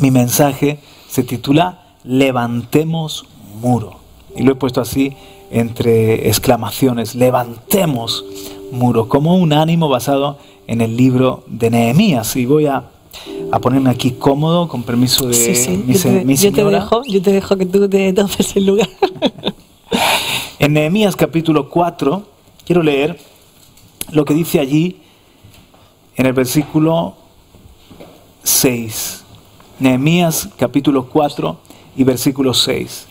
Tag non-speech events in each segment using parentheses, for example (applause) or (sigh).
Mi mensaje se titula Levantemos muro. Y lo he puesto así entre exclamaciones, levantemos muro, como un ánimo basado en el libro de Nehemías. Y voy a, ponerme aquí cómodo, con permiso de Mi, yo te, yo te, dejo, yo te dejo que tú te tomes el lugar. (laughs) en Nehemías capítulo 4, quiero leer lo que dice allí en el versículo 6. Nehemías capítulo 4 y versículo 6.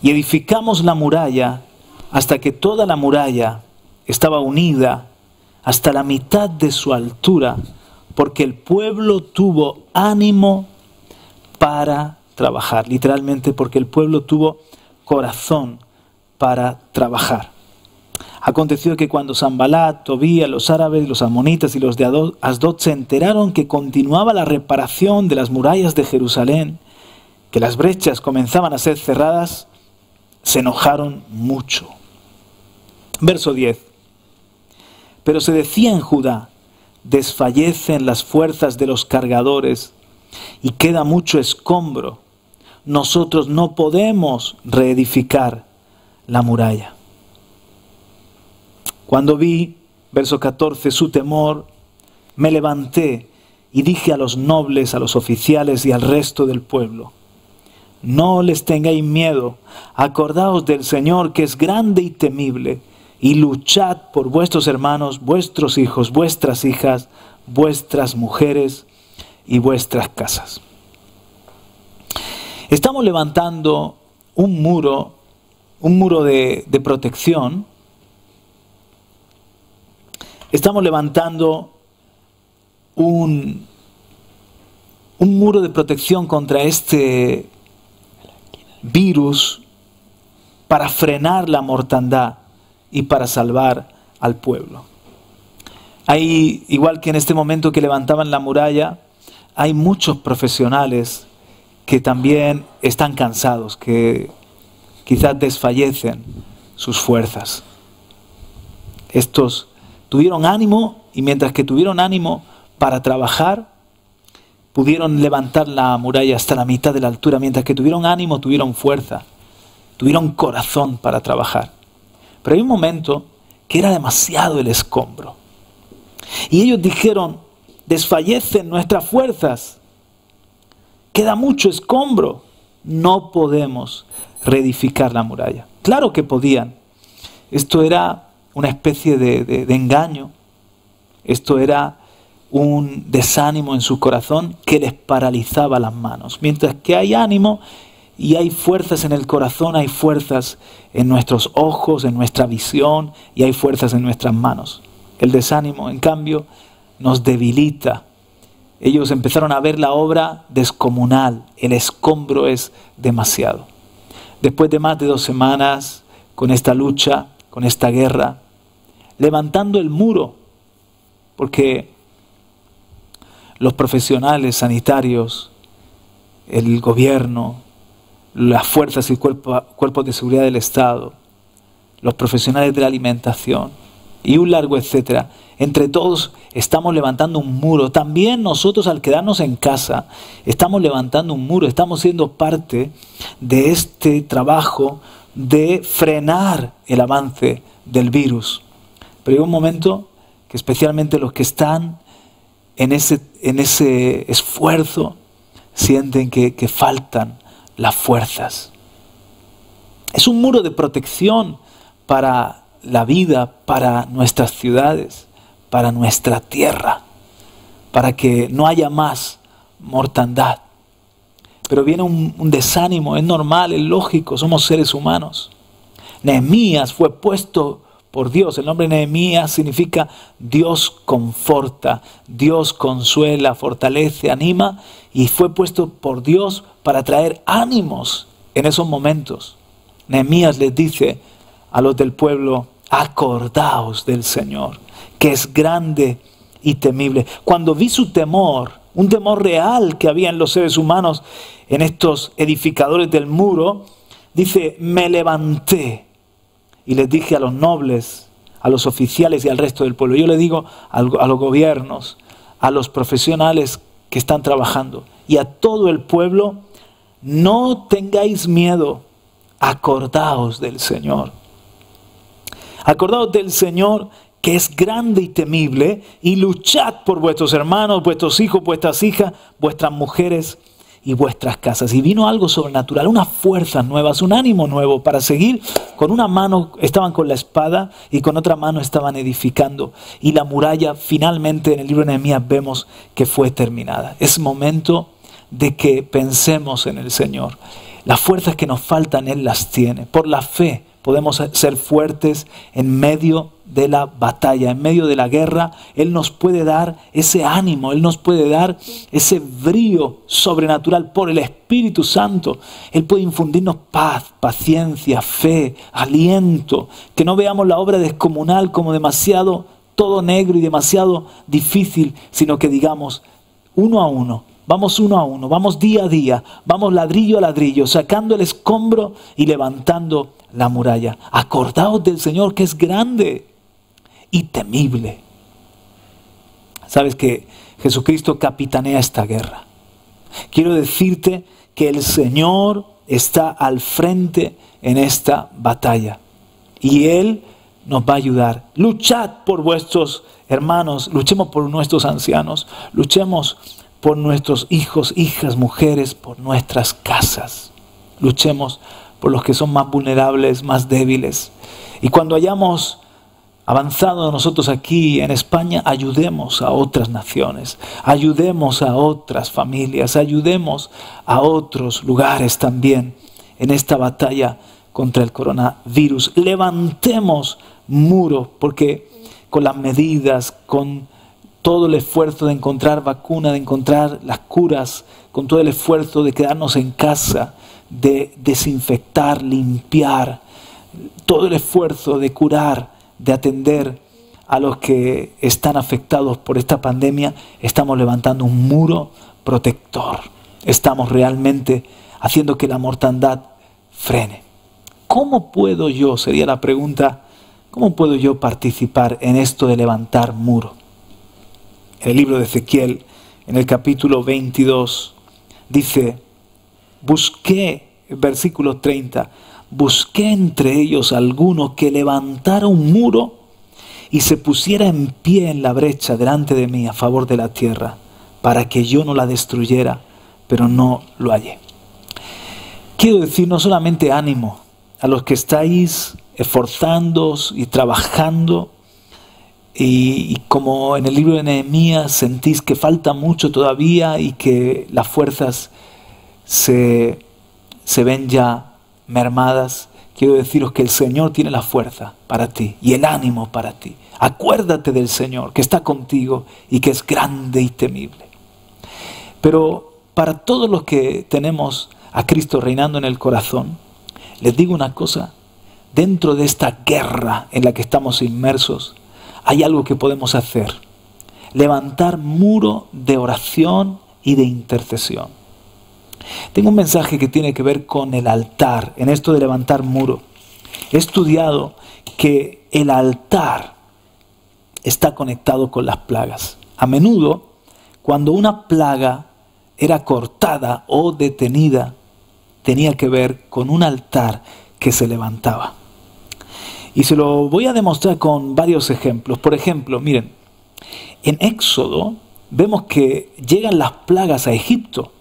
Y edificamos la muralla hasta que toda la muralla estaba unida hasta la mitad de su altura, porque el pueblo tuvo ánimo para trabajar, literalmente porque el pueblo tuvo corazón para trabajar. Aconteció que cuando Zambalat, Tobía, los árabes, los amonitas y los de Asdod se enteraron que continuaba la reparación de las murallas de Jerusalén, que las brechas comenzaban a ser cerradas, se enojaron mucho. Verso 10. Pero se decía en Judá, desfallecen las fuerzas de los cargadores y queda mucho escombro. Nosotros no podemos reedificar la muralla. Cuando vi, verso 14, su temor, me levanté y dije a los nobles, a los oficiales y al resto del pueblo, no les tengáis miedo, acordaos del Señor que es grande y temible, y luchad por vuestros hermanos, vuestros hijos, vuestras hijas, vuestras mujeres y vuestras casas. Estamos levantando un muro, un muro de, de protección. Estamos levantando un, un muro de protección contra este virus para frenar la mortandad y para salvar al pueblo. Hay, igual que en este momento que levantaban la muralla, hay muchos profesionales que también están cansados, que quizás desfallecen sus fuerzas. Estos tuvieron ánimo y mientras que tuvieron ánimo para trabajar, pudieron levantar la muralla hasta la mitad de la altura, mientras que tuvieron ánimo, tuvieron fuerza, tuvieron corazón para trabajar. Pero hay un momento que era demasiado el escombro. Y ellos dijeron, desfallecen nuestras fuerzas, queda mucho escombro, no podemos reedificar la muralla. Claro que podían. Esto era una especie de, de engaño, esto era un desánimo en su corazón que les paralizaba las manos. Mientras que hay ánimo y hay fuerzas en el corazón, hay fuerzas en nuestros ojos, en nuestra visión y hay fuerzas en nuestras manos. El desánimo, en cambio, nos debilita. Ellos empezaron a ver la obra descomunal, el escombro es demasiado. Después de más de dos semanas con esta lucha, con esta guerra, levantando el muro, porque los profesionales sanitarios, el gobierno, las fuerzas y cuerpos de seguridad del Estado, los profesionales de la alimentación y un largo etcétera. Entre todos estamos levantando un muro. También nosotros al quedarnos en casa estamos levantando un muro, estamos siendo parte de este trabajo de frenar el avance del virus. Pero hay un momento que especialmente los que están en ese, en ese esfuerzo sienten que, que faltan las fuerzas. Es un muro de protección para la vida, para nuestras ciudades, para nuestra tierra, para que no haya más mortandad. Pero viene un, desánimo, es normal, es lógico, somos seres humanos. Nehemías fue puesto por Dios. El nombre Nehemías significa Dios conforta, Dios consuela, fortalece, anima y fue puesto por Dios para traer ánimos en esos momentos. Nehemías les dice a los del pueblo, acordaos del Señor, que es grande y temible. Cuando vi su temor, un temor real que había en los seres humanos, en estos edificadores del muro, dice, me levanté y les dije a los nobles, a los oficiales y al resto del pueblo, yo le digo a los gobiernos, a los profesionales que están trabajando y a todo el pueblo, no tengáis miedo, acordaos del Señor. Acordaos del Señor que es grande y temible, y luchad por vuestros hermanos, vuestros hijos, vuestras hijas, vuestras mujeres y vuestras casas. Y vino algo sobrenatural, unas fuerzas nuevas, un ánimo nuevo para seguir. Con una mano estaban con la espada y con otra mano estaban edificando. Y la muralla finalmente en el libro de Nehemías vemos que fue terminada. Es momento de que pensemos en el Señor. Las fuerzas que nos faltan Él las tiene. Por la fe podemos ser fuertes en medio de la batalla, en medio de la guerra, Él nos puede dar ese ánimo, Él nos puede dar ese brío sobrenatural por el Espíritu Santo. Él puede infundirnos paz, paciencia, fe, aliento, que no veamos la obra descomunal como demasiado todo negro y demasiado difícil, sino que digamos uno a uno, Vamos uno a uno, vamos día a día, vamos ladrillo a ladrillo, sacando el escombro y levantando la muralla. Acordaos del Señor que es grande y temible. Sabes que Jesucristo capitanea esta guerra. Quiero decirte que el Señor está al frente en esta batalla y Él nos va a ayudar. Luchad por vuestros hermanos, luchemos por nuestros ancianos, luchemos por nuestros hijos, hijas, mujeres, por nuestras casas. Luchemos por los que son más vulnerables, más débiles. Y cuando hayamos avanzado nosotros aquí en España, ayudemos a otras naciones, ayudemos a otras familias, ayudemos a otros lugares también en esta batalla contra el coronavirus. Levantemos muros, porque con las medidas, con todo el esfuerzo de encontrar vacuna, de encontrar las curas, con todo el esfuerzo de quedarnos en casa, de desinfectar, limpiar, todo el esfuerzo de curar, de atender a los que están afectados por esta pandemia, estamos levantando un muro protector. Estamos realmente haciendo que la mortandad frene. ¿Cómo puedo yo, sería la pregunta, cómo puedo yo participar en esto de levantar muro? En el libro de Ezequiel, en el capítulo 22, dice, busqué, versículo 30, busqué entre ellos alguno que levantara un muro y se pusiera en pie en la brecha delante de mí a favor de la tierra, para que yo no la destruyera, pero no lo hallé. Quiero decir no solamente ánimo a los que estáis esforzándoos y trabajando, y, y, como en el libro de Nehemías sentís que falta mucho todavía y que las fuerzas se, se ven ya mermadas, quiero deciros que el Señor tiene la fuerza para ti y el ánimo para ti. Acuérdate del Señor que está contigo y que es grande y temible. Pero para todos los que tenemos a Cristo reinando en el corazón, les digo una cosa, dentro de esta guerra en la que estamos inmersos, hay algo que podemos hacer. Levantar muro de oración y de intercesión. Tengo un mensaje que tiene que ver con el altar, en esto de levantar muro. He estudiado que el altar está conectado con las plagas. A menudo, cuando una plaga era cortada o detenida, tenía que ver con un altar que se levantaba. Y se lo voy a demostrar con varios ejemplos. Por ejemplo, miren, en Éxodo vemos que llegan las plagas a Egipto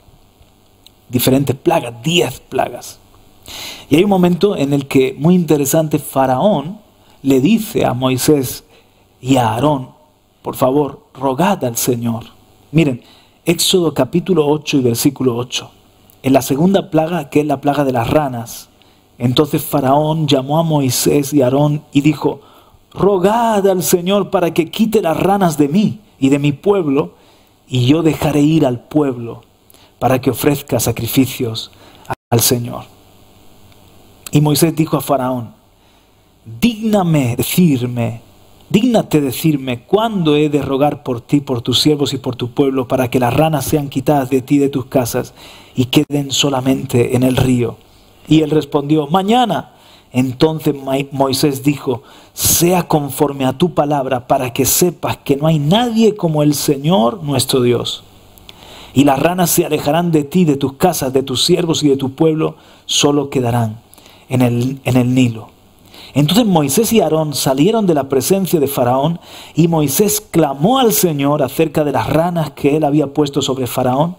diferentes plagas, diez plagas. Y hay un momento en el que, muy interesante, Faraón le dice a Moisés y a Aarón, por favor, rogad al Señor. Miren, Éxodo capítulo 8 y versículo 8. En la segunda plaga, que es la plaga de las ranas, entonces Faraón llamó a Moisés y Aarón y dijo, rogad al Señor para que quite las ranas de mí y de mi pueblo, y yo dejaré ir al pueblo para que ofrezca sacrificios al Señor. Y Moisés dijo a Faraón, dígname decirme, dígnate decirme cuándo he de rogar por ti, por tus siervos y por tu pueblo, para que las ranas sean quitadas de ti de tus casas y queden solamente en el río. Y él respondió, mañana. Entonces Moisés dijo, sea conforme a tu palabra, para que sepas que no hay nadie como el Señor nuestro Dios y las ranas se alejarán de ti, de tus casas, de tus siervos y de tu pueblo, solo quedarán en el, en el Nilo. Entonces Moisés y Aarón salieron de la presencia de Faraón y Moisés clamó al Señor acerca de las ranas que él había puesto sobre Faraón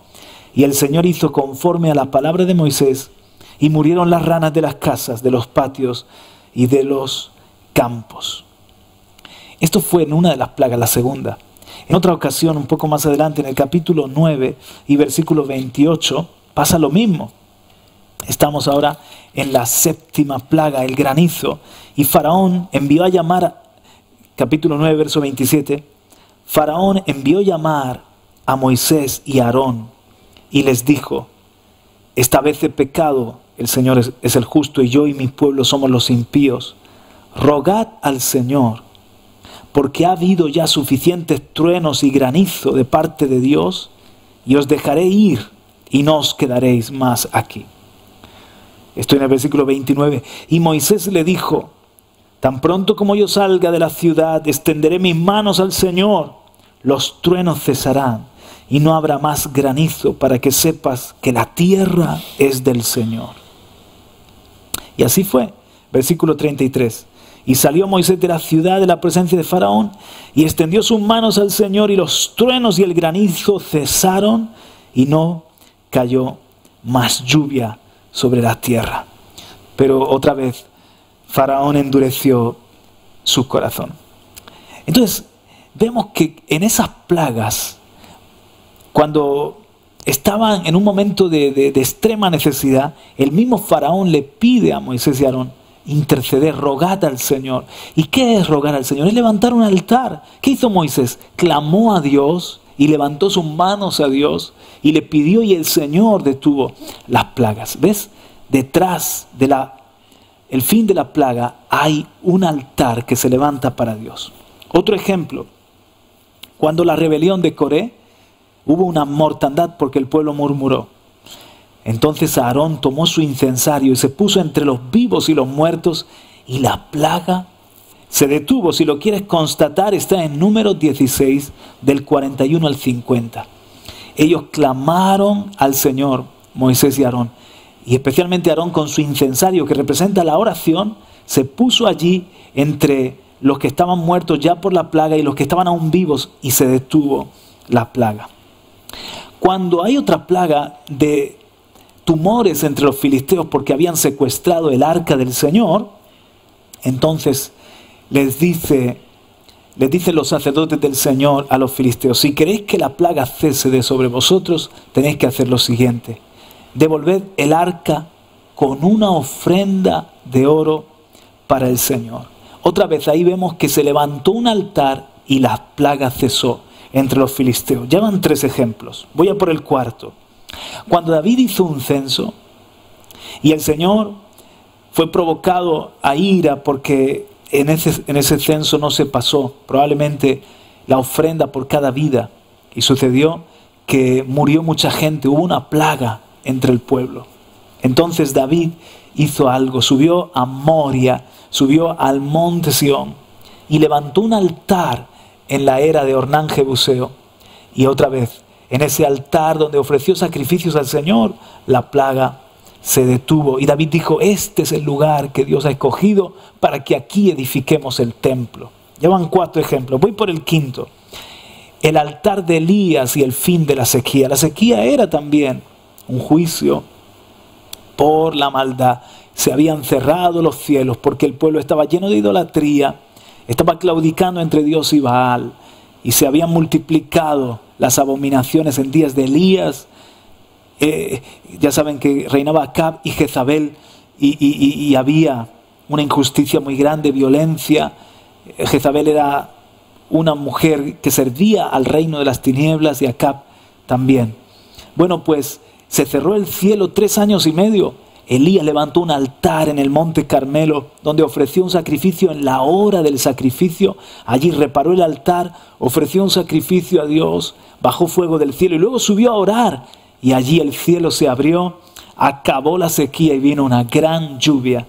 y el Señor hizo conforme a la palabra de Moisés y murieron las ranas de las casas, de los patios y de los campos. Esto fue en una de las plagas, la segunda. En otra ocasión, un poco más adelante, en el capítulo 9 y versículo 28, pasa lo mismo. Estamos ahora en la séptima plaga, el granizo, y Faraón envió a llamar, capítulo 9, verso 27, Faraón envió a llamar a Moisés y a Aarón y les dijo, esta vez he pecado, el Señor es, es el justo y yo y mi pueblo somos los impíos. Rogad al Señor porque ha habido ya suficientes truenos y granizo de parte de Dios, y os dejaré ir y no os quedaréis más aquí. Estoy en el versículo 29. Y Moisés le dijo, tan pronto como yo salga de la ciudad, extenderé mis manos al Señor, los truenos cesarán y no habrá más granizo para que sepas que la tierra es del Señor. Y así fue. Versículo 33. Y salió Moisés de la ciudad de la presencia de Faraón y extendió sus manos al Señor y los truenos y el granizo cesaron y no cayó más lluvia sobre la tierra. Pero otra vez Faraón endureció su corazón. Entonces, vemos que en esas plagas, cuando estaban en un momento de, extrema necesidad, el mismo Faraón le pide a Moisés y Aarón, interceder, rogad al Señor. ¿Y qué es rogar al Señor? Es levantar un altar. ¿Qué hizo Moisés? Clamó a Dios y levantó sus manos a Dios y le pidió y el Señor detuvo las plagas. ¿Ves? Detrás de la el fin de la plaga hay un altar que se levanta para Dios. Otro ejemplo, cuando la rebelión de Coré hubo una mortandad porque el pueblo murmuró. Entonces Aarón tomó su incensario y se puso entre los vivos y los muertos y la plaga se detuvo. Si lo quieres constatar, está en número 16 del 41 al 50. Ellos clamaron al Señor, Moisés y Aarón, y especialmente Aarón con su incensario que representa la oración, se puso allí entre los que estaban muertos ya por la plaga y los que estaban aún vivos y se detuvo la plaga. Cuando hay otra plaga de tumores entre los filisteos porque habían secuestrado el arca del Señor, entonces les dice, les dicen los sacerdotes del Señor a los filisteos, si queréis que la plaga cese de sobre vosotros, tenéis que hacer lo siguiente, devolved el arca con una ofrenda de oro para el Señor. Otra vez ahí vemos que se levantó un altar y la plaga cesó entre los filisteos. Ya van tres ejemplos. Voy a por el cuarto. Cuando David hizo un censo y el Señor fue provocado a ira porque en ese, en ese censo no se pasó probablemente la ofrenda por cada vida y sucedió que murió mucha gente, hubo una plaga entre el pueblo. Entonces David hizo algo, subió a Moria, subió al monte Sión y levantó un altar en la era de Ornán Jebuseo y otra vez en ese altar donde ofreció sacrificios al Señor, la plaga se detuvo. Y David dijo, este es el lugar que Dios ha escogido para que aquí edifiquemos el templo. Llevan cuatro ejemplos. Voy por el quinto. El altar de Elías y el fin de la sequía. La sequía era también un juicio por la maldad. Se habían cerrado los cielos porque el pueblo estaba lleno de idolatría, estaba claudicando entre Dios y Baal y se habían multiplicado las abominaciones en días de Elías. Eh, ya saben que reinaba Acab y Jezabel y, había una injusticia muy grande, violencia. Jezabel era una mujer que servía al reino de las tinieblas y Acab también. Bueno, pues se cerró el cielo tres años y medio Elías levantó un altar en el monte Carmelo, donde ofreció un sacrificio en la hora del sacrificio. Allí reparó el altar, ofreció un sacrificio a Dios, bajó fuego del cielo y luego subió a orar. Y allí el cielo se abrió, acabó la sequía y vino una gran lluvia.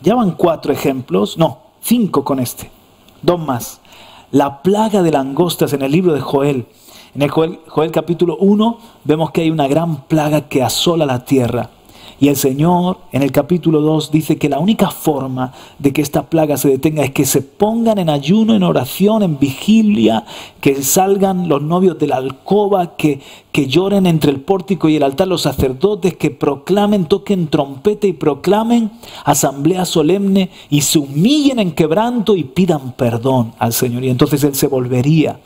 Ya van cuatro ejemplos, no, cinco con este, dos más. La plaga de langostas en el libro de Joel En el Joel, Joel capítulo 1 vemos que hay una gran plaga que asola la tierra. Y el Señor en el capítulo 2 dice que la única forma de que esta plaga se detenga es que se pongan en ayuno, en oración, en vigilia, que salgan los novios de la alcoba, que, que lloren entre el pórtico y el altar los sacerdotes, que proclamen, toquen trompeta y proclamen asamblea solemne y se humillen en quebranto y pidan perdón al Señor. Y entonces Él se volvería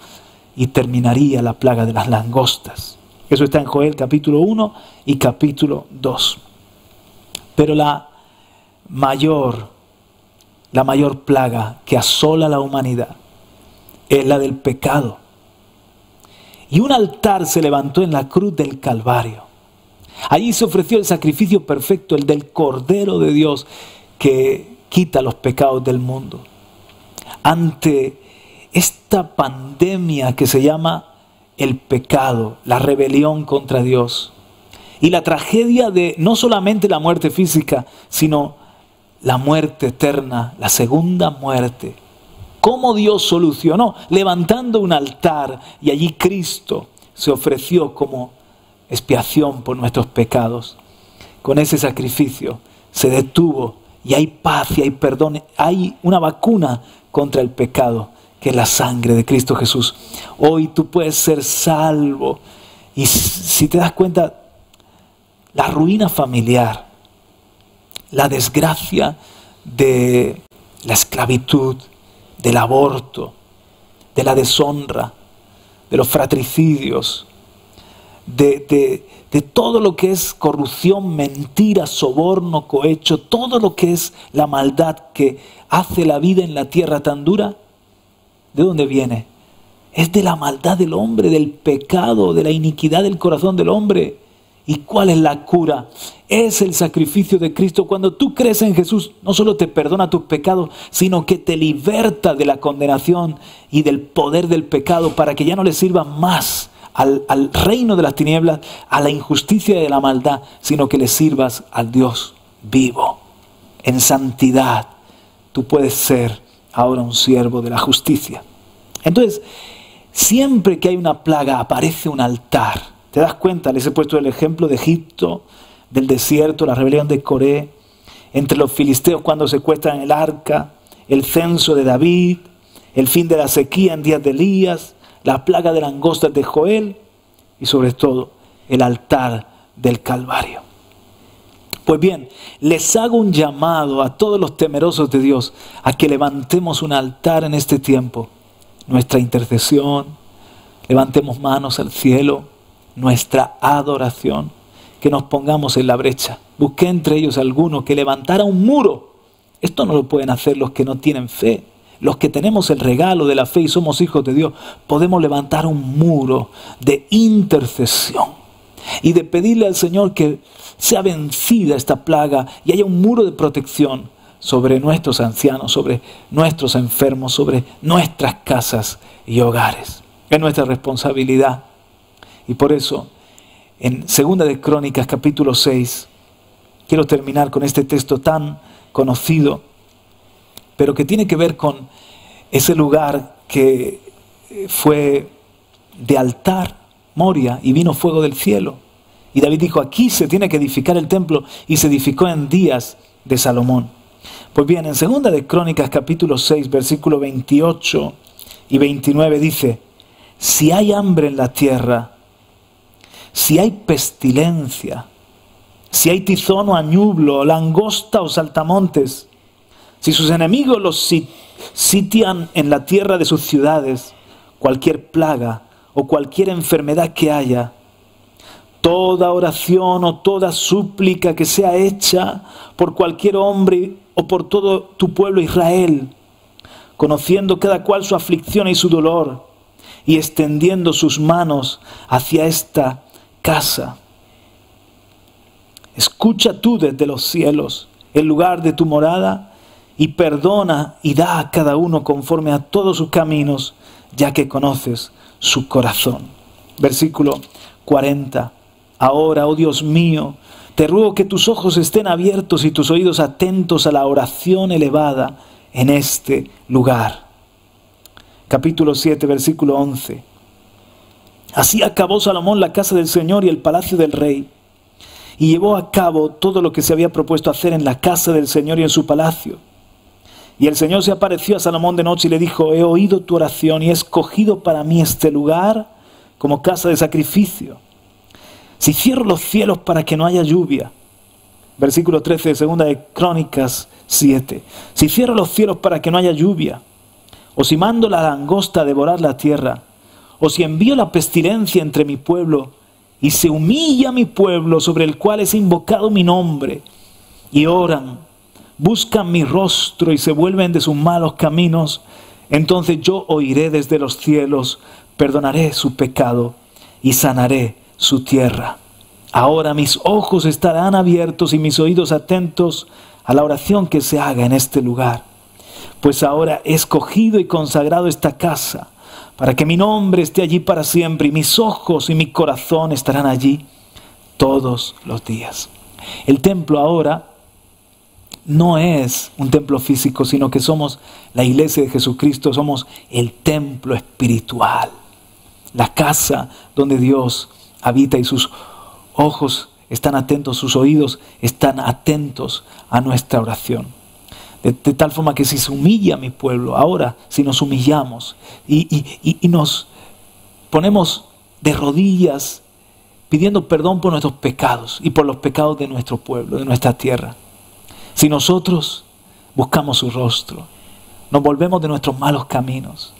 y terminaría la plaga de las langostas. Eso está en Joel capítulo 1 y capítulo 2. Pero la mayor, la mayor plaga que asola la humanidad es la del pecado. Y un altar se levantó en la cruz del Calvario. Allí se ofreció el sacrificio perfecto, el del Cordero de Dios, que quita los pecados del mundo. Ante esta pandemia que se llama el pecado, la rebelión contra Dios, y la tragedia de no solamente la muerte física, sino la muerte eterna, la segunda muerte. ¿Cómo Dios solucionó? Levantando un altar y allí Cristo se ofreció como expiación por nuestros pecados. Con ese sacrificio se detuvo y hay paz y hay perdón, hay una vacuna contra el pecado, que es la sangre de Cristo Jesús. Hoy tú puedes ser salvo y si te das cuenta, la ruina familiar, la desgracia de la esclavitud, del aborto, de la deshonra, de los fratricidios, de, todo lo que es corrupción, mentira, soborno, cohecho, todo lo que es la maldad que hace la vida en la tierra tan dura, ¿de dónde viene? Es de la maldad del hombre, del pecado, de la iniquidad del corazón del hombre. ¿Y cuál es la cura? Es el sacrificio de Cristo. Cuando tú crees en Jesús, no solo te perdona tus pecados, sino que te liberta de la condenación y del poder del pecado para que ya no le sirva más al, al reino de las tinieblas, a la injusticia y a la maldad, sino que le sirvas al Dios vivo. En santidad, tú puedes ser ahora un siervo de la justicia. Entonces, siempre que hay una plaga, aparece un altar ¿Te das cuenta? Les he puesto el ejemplo de Egipto, del desierto, la rebelión de Coré, entre los filisteos cuando secuestran el arca, el censo de David, el fin de la sequía en días de Elías, la plaga de langostas de Joel y sobre todo el altar del Calvario. Pues bien, les hago un llamado a todos los temerosos de Dios a que levantemos un altar en este tiempo, nuestra intercesión, levantemos manos al cielo, nuestra adoración, que nos pongamos en la brecha. Busqué entre ellos alguno que levantara un muro. Esto no lo pueden hacer los que no tienen fe. Los que tenemos el regalo de la fe y somos hijos de Dios, podemos levantar un muro de intercesión y de pedirle al Señor que sea vencida esta plaga y haya un muro de protección sobre nuestros ancianos, sobre nuestros enfermos, sobre nuestras casas y hogares. Es nuestra responsabilidad y por eso, en Segunda de Crónicas, capítulo 6, quiero terminar con este texto tan conocido, pero que tiene que ver con ese lugar que fue de altar, Moria, y vino fuego del cielo. Y David dijo, aquí se tiene que edificar el templo, y se edificó en días de Salomón. Pues bien, en Segunda de Crónicas capítulo 6, versículo 28 y 29 dice, si hay hambre en la tierra, si hay pestilencia, si hay tizón o añublo, langosta o saltamontes, si sus enemigos los sitian en la tierra de sus ciudades, cualquier plaga o cualquier enfermedad que haya, toda oración o toda súplica que sea hecha por cualquier hombre o por todo tu pueblo Israel, conociendo cada cual su aflicción y su dolor, y extendiendo sus manos hacia esta casa. Escucha tú desde los cielos el lugar de tu morada y perdona y da a cada uno conforme a todos sus caminos, ya que conoces su corazón. Versículo 40. Ahora, oh Dios mío, te ruego que tus ojos estén abiertos y tus oídos atentos a la oración elevada en este lugar. Capítulo 7, versículo 11. Así acabó Salomón la casa del Señor y el palacio del rey, y llevó a cabo todo lo que se había propuesto hacer en la casa del Señor y en su palacio. Y el Señor se apareció a Salomón de noche y le dijo, he oído tu oración y he escogido para mí este lugar como casa de sacrificio. Si cierro los cielos para que no haya lluvia, versículo 13 de segunda de Crónicas 7, si cierro los cielos para que no haya lluvia, o si mando la langosta a devorar la tierra, o si envío la pestilencia entre mi pueblo, y se humilla mi pueblo sobre el cual es invocado mi nombre, y oran, buscan mi rostro y se vuelven de sus malos caminos, entonces yo oiré desde los cielos, perdonaré su pecado y sanaré su tierra. Ahora mis ojos estarán abiertos y mis oídos atentos a la oración que se haga en este lugar, pues ahora he escogido y consagrado esta casa para que mi nombre esté allí para siempre y mis ojos y mi corazón estarán allí todos los días. El templo ahora no es un templo físico, sino que somos la iglesia de Jesucristo, somos el templo espiritual, la casa donde Dios habita y sus ojos están atentos, sus oídos están atentos a nuestra oración. De, tal forma que si se humilla mi pueblo, ahora si nos humillamos y, y nos ponemos de rodillas pidiendo perdón por nuestros pecados y por los pecados de nuestro pueblo, de nuestra tierra, si nosotros buscamos su rostro, nos volvemos de nuestros malos caminos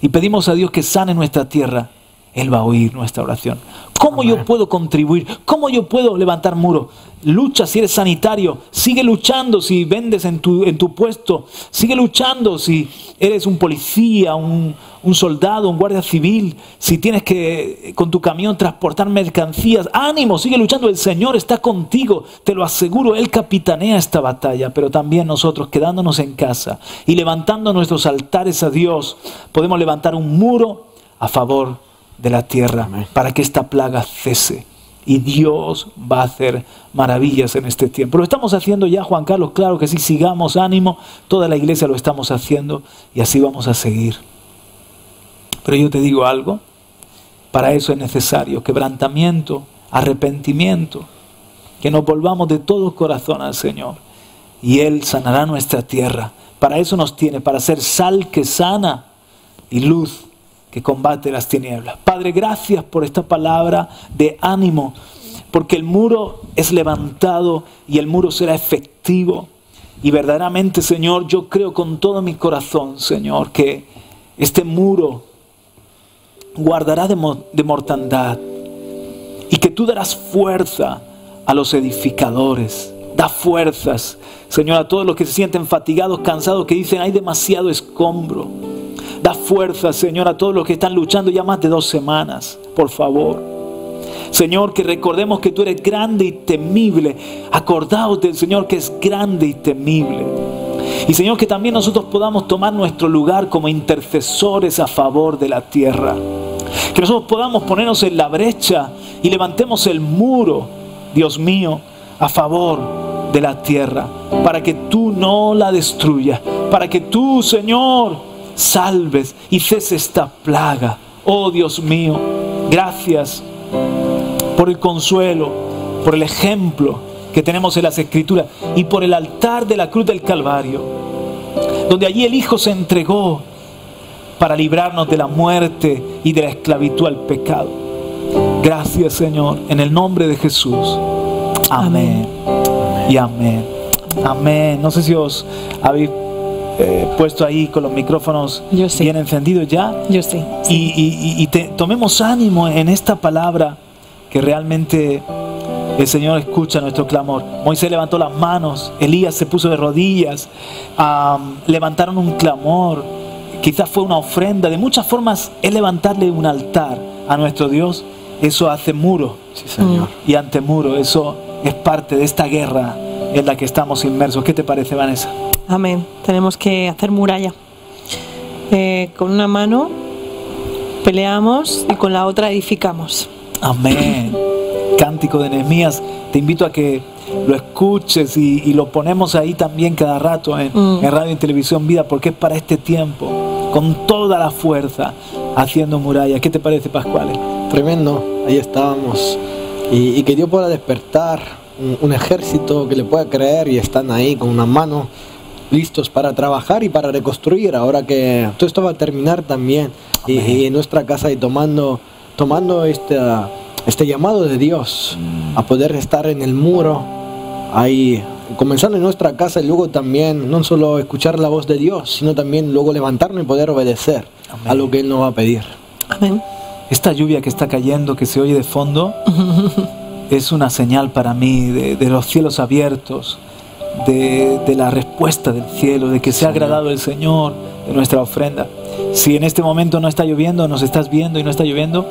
y pedimos a Dios que sane nuestra tierra, Él va a oír nuestra oración. ¿Cómo yo puedo contribuir? ¿Cómo yo puedo levantar muros? Lucha si eres sanitario, sigue luchando si vendes en tu, en tu puesto, sigue luchando si eres un policía, un, un soldado, un guardia civil, si tienes que con tu camión transportar mercancías. Ánimo, sigue luchando, el Señor está contigo, te lo aseguro, Él capitanea esta batalla, pero también nosotros quedándonos en casa y levantando nuestros altares a Dios, podemos levantar un muro a favor de la tierra para que esta plaga cese. Y Dios va a hacer maravillas en este tiempo. Lo estamos haciendo ya, Juan Carlos, claro que sí, sigamos, ánimo, toda la iglesia lo estamos haciendo y así vamos a seguir. Pero yo te digo algo, para eso es necesario quebrantamiento, arrepentimiento, que nos volvamos de todo corazón al Señor y Él sanará nuestra tierra. Para eso nos tiene, para ser sal que sana y luz que combate las tinieblas. Padre, gracias por esta palabra de ánimo, porque el muro es levantado y el muro será efectivo. Y verdaderamente, Señor, yo creo con todo mi corazón, Señor, que este muro guardará de, mortandad y que tú darás fuerza a los edificadores. Da fuerzas, Señor, a todos los que se sienten fatigados, cansados, que dicen hay demasiado escombro. Da fuerza, Señor, a todos los que están luchando ya más de dos semanas, por favor. Señor, que recordemos que tú eres grande y temible. Acordaos del Señor que es grande y temible. Y Señor, que también nosotros podamos tomar nuestro lugar como intercesores a favor de la tierra. Que nosotros podamos ponernos en la brecha y levantemos el muro, Dios mío, a favor de la tierra. Para que tú no la destruyas. Para que tú, Señor, salves y cese esta plaga. Oh Dios mío, gracias por el consuelo, por el ejemplo que tenemos en las Escrituras y por el altar de la cruz del Calvario, donde allí el Hijo se entregó para librarnos de la muerte y de la esclavitud al pecado. Gracias Señor, en el nombre de Jesús. Amén. Y amén. Amén. No sé si os habéis eh, puesto ahí con los micrófonos bien encendidos ya. Yo sí. Y, tomemos ánimo en esta palabra que realmente el Señor escucha nuestro clamor. Moisés levantó las manos, Elías se puso de rodillas, levantaron un clamor, quizás fue una ofrenda. De muchas formas es levantarle un altar a nuestro Dios. Eso hace muro. Señor. Y ante muro, eso es parte de esta guerra en la que estamos inmersos. ¿Qué te parece, Vanessa? Amén. Tenemos que hacer muralla. Eh, con una mano peleamos y con la otra edificamos. Amén. Cántico de Nehemías. Te invito a que lo escuches y, lo ponemos ahí también cada rato en, mm. en Radio y Televisión Vida porque es para este tiempo. con toda la fuerza, haciendo muralla. ¿Qué te parece, Pascual? Tremendo, ahí estábamos. Y, y que Dios pueda despertar un, un ejército que le pueda creer y están ahí con una mano listos para trabajar y para reconstruir ahora que todo esto va a terminar también y, en nuestra casa y tomando tomando este, este llamado de Dios a poder estar en el muro ahí comenzando en nuestra casa y luego también no solo escuchar la voz de Dios sino también luego levantarnos y poder obedecer Amén. a lo que Él nos va a pedir Amén. Esta lluvia que está cayendo, que se oye de fondo, (laughs) es una señal para mí de, de los cielos abiertos, de, de la respuesta del cielo, de que se ha agradado el Señor de nuestra ofrenda. Si en este momento no está lloviendo, nos estás viendo y no está lloviendo,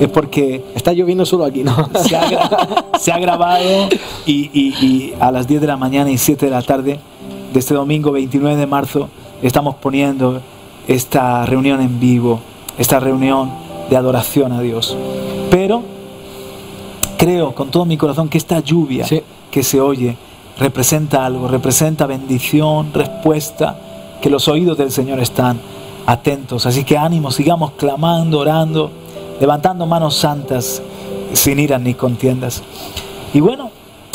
es porque está lloviendo solo aquí no (laughs) se ha, se ha grabado y, y- y a las 10 de la mañana y 7 de la tarde de este domingo 29 de marzo estamos poniendo esta reunión en vivo, esta reunión de adoración a Dios. Pero creo con todo mi corazón que esta lluvia Sí. que se oye representa algo, representa bendición, respuesta, que los oídos del Señor están atentos. Así que ánimo, sigamos clamando, orando, levantando manos santas, sin iras ni contiendas. Y bueno,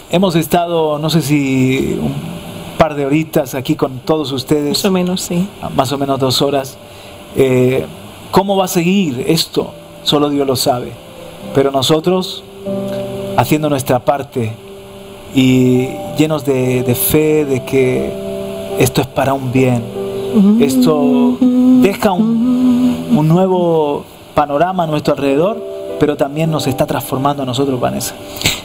hemos estado, no sé si un par de horitas aquí con todos ustedes Más o menos, sí. más o menos dos horas. Eh, ¿Cómo va a seguir esto? Solo Dios lo sabe. Pero nosotros, haciendo nuestra parte y llenos de, fe de que esto es para un bien, esto deja un, nuevo panorama a nuestro alrededor, pero también nos está transformando a nosotros, Vanessa.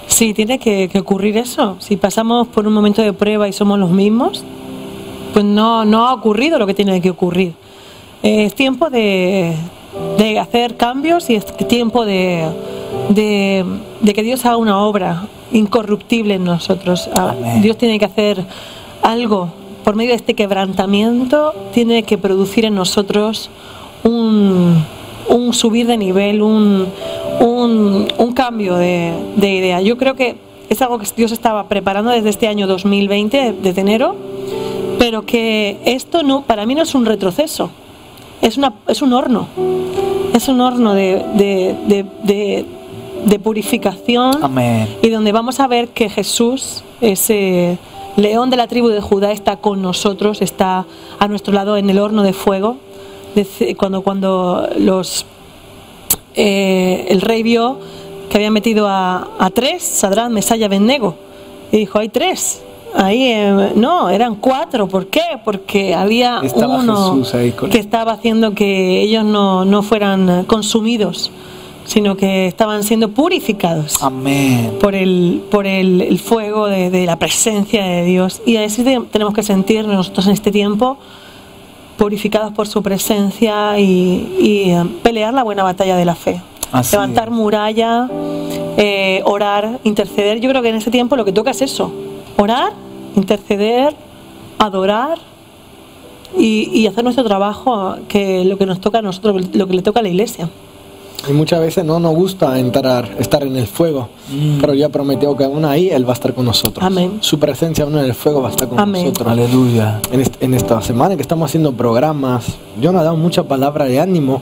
Sí, tiene que, que ocurrir eso. Si pasamos por un momento de prueba y somos los mismos, pues no, no ha ocurrido lo que tiene que ocurrir. Es tiempo de, de hacer cambios y es tiempo de, de, de que Dios haga una obra incorruptible en nosotros. Ah, Amén. Dios tiene que hacer algo por medio de este quebrantamiento, tiene que producir en nosotros un, un subir de nivel, un, un, un cambio de, de idea. Yo creo que es algo que Dios estaba preparando desde este año 2020, desde enero, pero que esto no, para mí no es un retroceso, es, una, es un horno, es un horno de, de, de, de- purificación Amén. y donde vamos a ver que Jesús, ese león de la tribu de Judá, está con nosotros, está a nuestro lado en el horno de fuego. Cuando, cuando los, eh, el rey vio que habían metido a, a tres, Sadrán, Mesaya, Abednego, y dijo, hay tres. Ahí, eh, no, eran cuatro. ¿Por qué? Porque había Estaba uno que estaba haciendo que ellos no, no fueran consumidos, sino que estaban siendo purificados Amén. por el, por el, el fuego de, de la presencia de Dios. Y así te- tenemos que sentirnos nosotros en este tiempo purificados por su presencia y, y, eh, pelear la buena batalla de la fe. Así Levantar es. muralla, eh, orar, interceder. Yo creo que en este tiempo lo que toca es eso. Orar, interceder, adorar y, y hacer nuestro trabajo, que lo que nos toca a nosotros, lo que le toca a la iglesia. Y muchas veces no nos gusta entrar, estar en el fuego, pero ya prometió que aún ahí Él va a estar con nosotros. Amén. Su presencia aún en el fuego va a estar con Amén. nosotros. Aleluya. En, est- en esta semana que estamos haciendo programas, yo no he dado mucha palabra de ánimo,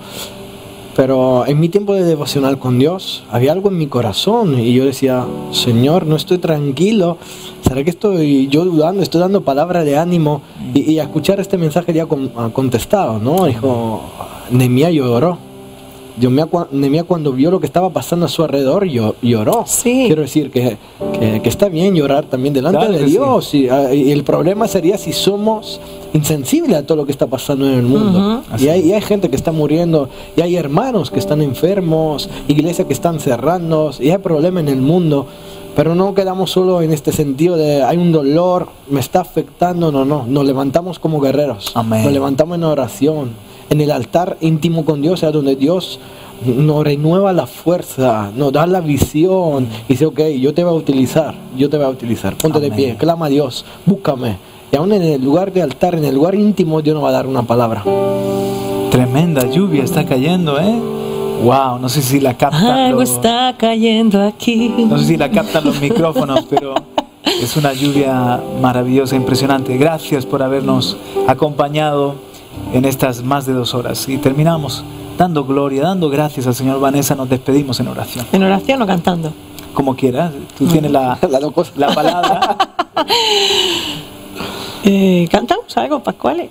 pero en mi tiempo de devocional con Dios había algo en mi corazón y yo decía, Señor, no estoy tranquilo, ¿será que estoy yo dudando? Estoy dando palabra de ánimo y, y a escuchar este mensaje ya con- ha contestado, ¿no? Dijo, Nehemías lloró. Nehemías cua- Nehemías cuando vio lo que estaba pasando a su alrededor llo- lloró. Sí. Quiero decir que, que- que está bien llorar también delante Claro de. Dios. Sí, ah, y el problema sería si somos insensibles a todo lo que está pasando en el mundo. Ujú. Así y, hay, y hay gente que está muriendo, y hay hermanos que están enfermos, iglesias que están cerrando, y hay problemas en el mundo. Pero no quedamos solo en este sentido de hay un dolor, me está afectando. No, no. Nos levantamos como guerreros. Amén. Nos levantamos en oración. En el altar íntimo con Dios, es donde Dios nos renueva la fuerza, nos da la visión y dice, ok, yo te voy a utilizar, yo te voy a utilizar. Ponte de pie, clama a Dios, búscame. Y aún en el lugar de altar, en el lugar íntimo, Dios nos va a dar una palabra. Tremenda lluvia está cayendo, ¿eh? Wow, no sé si la captan. Algo los- está cayendo aquí. No sé si la captan los micrófonos, pero es una lluvia maravillosa, impresionante. Gracias por habernos acompañado en estas más de dos horas. Y terminamos dando gloria, dando gracias al Señor Vanessa, nos despedimos en oración. ¿En oración o cantando? Como quieras, tú tienes la, (laughs) cosas. la palabra. (laughs) Eh, ¿Cantamos algo, Pascuales?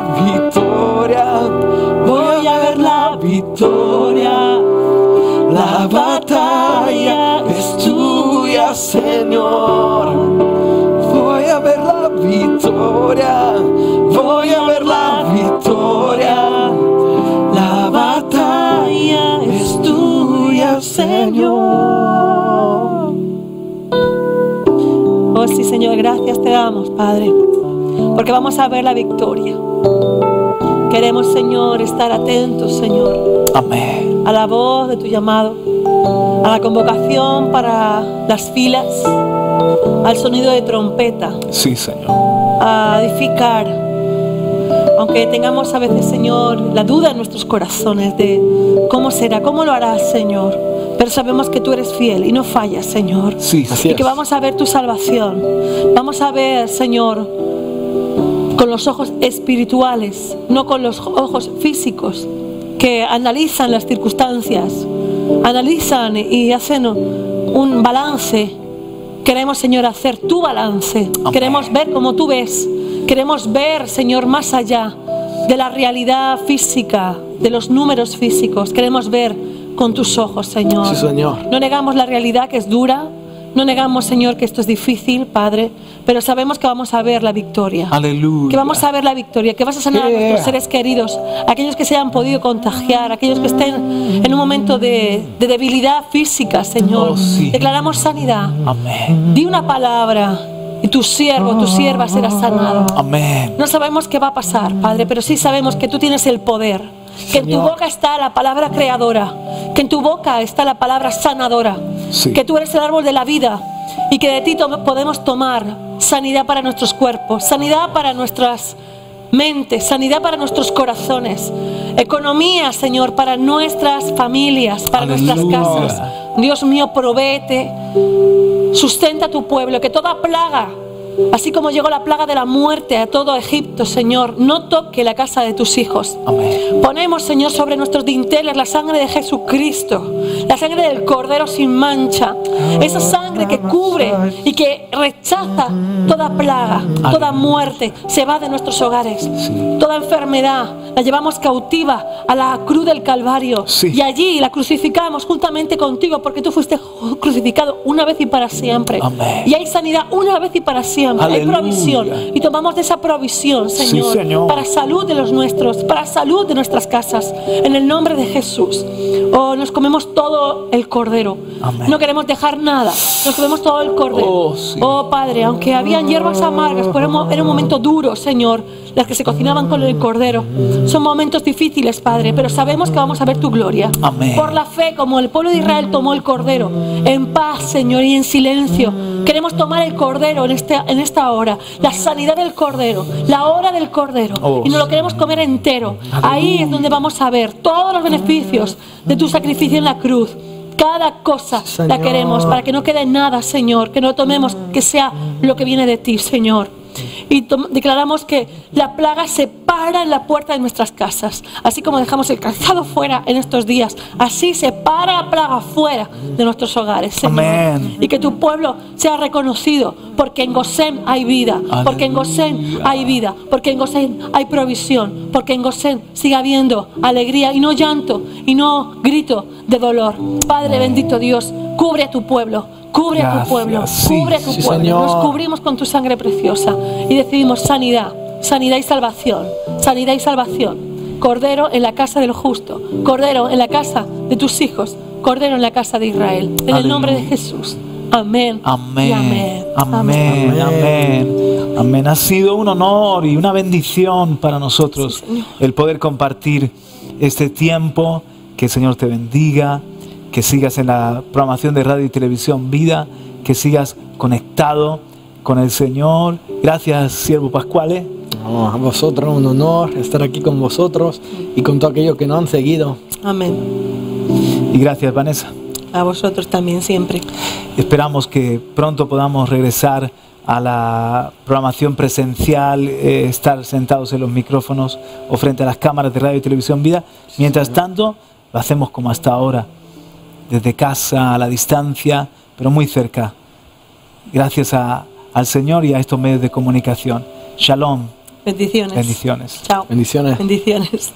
Victoria. Voy a ver la victoria. La batalla es tuya, Señor. Voy a ver la victoria. Voy a ver la victoria. La batalla es tuya, Señor. Oh sí, Señor, gracias te damos, Padre, porque vamos a ver la victoria. Queremos, Señor, estar atentos, Señor, Amén. a la voz de tu llamado, a la convocación para las filas, al sonido de trompeta, Sí, Señor. a edificar. Aunque tengamos a veces, Señor, la duda en nuestros corazones de cómo será, cómo lo harás, Señor. Pero sabemos que tú eres fiel y no fallas, Señor. Sí, Así Y que vamos a ver tu salvación. Vamos a ver, Señor, con los ojos espirituales, no con los ojos físicos, que analizan las circunstancias, analizan y hacen un balance. Queremos, Señor, hacer tu balance. Amén. Queremos ver como tú ves. Queremos ver, Señor, más allá de la realidad física, de los números físicos. Queremos ver con tus ojos, Señor. Sí, Señor. No negamos la realidad que es dura, no negamos, Señor, que esto es difícil, Padre, pero sabemos que vamos a ver la victoria. Aleluya. Que vamos a ver la victoria, que vas a sanar a nuestros seres queridos, aquellos que se hayan podido contagiar, aquellos que estén en un momento de, de debilidad física, Señor. Oh, sí. Declaramos sanidad. Amén. Di una palabra y tu siervo, tu sierva será sanado. Amén. No sabemos qué va a pasar, Padre, pero sí sabemos que tú tienes el poder. Que en tu boca está la palabra creadora. Que en tu boca está la palabra sanadora. Sí. Que tú eres el árbol de la vida. Y que de ti to- podemos tomar sanidad para nuestros cuerpos, sanidad para nuestras mentes, sanidad para nuestros corazones. Economía, Señor, para nuestras familias, para nuestras casas. Dios mío, provéete. Sustenta a tu pueblo, que toda plaga, así como llegó la plaga de la muerte a todo Egipto, Señor, no toque la casa de tus hijos. Amén. Ponemos, Señor, sobre nuestros dinteles la sangre de Jesucristo, la sangre del Cordero sin mancha, esa sangre que cubre y que rechaza toda plaga, toda muerte, se va de nuestros hogares, toda enfermedad, la llevamos cautiva a la cruz del Calvario Sí. y allí la crucificamos juntamente contigo porque tú fuiste crucificado una vez y para siempre. Amén. Y hay sanidad una vez y para siempre, hay Aleluya. provisión y tomamos de esa provisión, Sí, Señor, Señor. para salud de los nuestros, para salud de nuestras casas, en el nombre de Jesús. Oh, nos comemos todo el cordero. Amén. No queremos dejar nada, nos comemos todo el cordero. Oh, sí. Oh, Padre, aunque habían hierbas amargas, pero era un- era un momento duro, Señor, las que se cocinaban con el cordero. Son momentos difíciles, Padre, pero sabemos que vamos a ver tu gloria. Amén. Por la fe, como el pueblo de Israel tomó el cordero, en paz, Señor, y en silencio. Queremos tomar el cordero en, este, en esta hora, la sanidad del cordero, la hora del cordero, Oh, y nos lo queremos comer entero. Ahí es donde vamos a ver todos los beneficios de tu sacrificio en la cruz. Cada cosa la Señor. queremos para que no quede nada, Señor, que no tomemos que sea lo que viene de ti, Señor. Y declaramos que la plaga se para en la puerta de nuestras casas. Así como dejamos el calzado fuera en estos días, así se para la plaga fuera de nuestros hogares, Señor. Amén. Y que tu pueblo sea reconocido, porque en Gosén hay vida, porque en Gosén hay vida, porque en Gosén hay provisión, porque en Gosén sigue habiendo alegría y no llanto y no grito de dolor. Padre bendito Dios, cubre a tu pueblo, cubre a tu pueblo, cubre a tu sí, pueblo. Señor. Nos cubrimos con tu sangre preciosa y decidimos sanidad, sanidad y salvación, sanidad y salvación. Cordero en la casa del justo, Cordero en la casa de tus hijos, Cordero en la casa de Israel. En el nombre de. Jesús. Amén. Amén. amén. Amén. Amén. Amén. Ha sido un honor y una bendición para nosotros Sí, el poder compartir este tiempo. Que el Señor te bendiga, que sigas en la programación de radio y televisión Vida, que sigas conectado con el Señor. Gracias, siervo Pascuale. No, a vosotros un honor estar aquí con vosotros y con todos aquellos que nos han seguido. Amén. Y gracias, Vanessa. A vosotros también siempre. Esperamos que pronto podamos regresar a la programación presencial, eh, estar sentados en los micrófonos o frente a las cámaras de radio y televisión vida. Mientras tanto, lo hacemos como hasta ahora, desde casa, a la distancia, pero muy cerca. Gracias a- al Señor y a estos medios de comunicación. Shalom, Bendiciones. bendiciones. Chao. Bendiciones. Bendiciones.